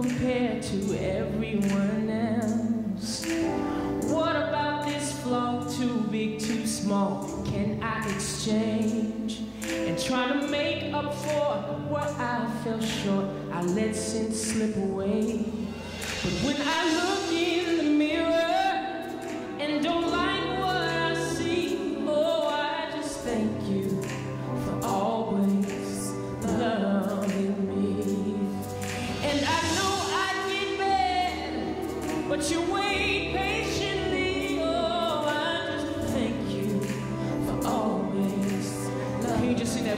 compared to everyone else. What about this flaw, too big, too small? Can I exchange and try to make up for what I fell short? I let sin slip away, but when I look in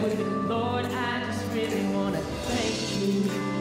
Lord, I just really want to thank you.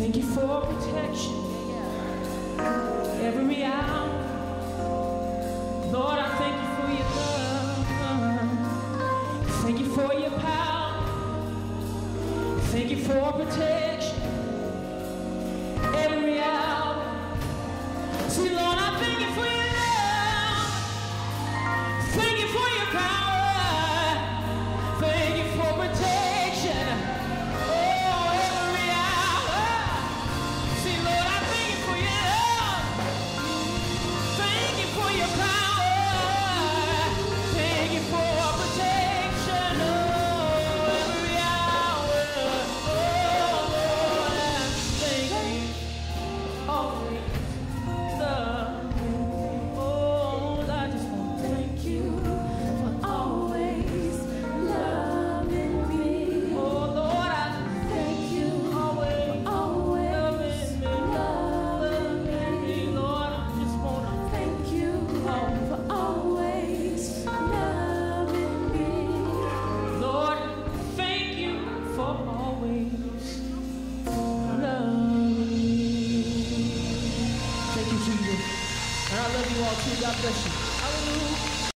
Thank you for protection every hour. Lord, I thank you for your love. Thank you for your power. Thank you for protection. God bless you.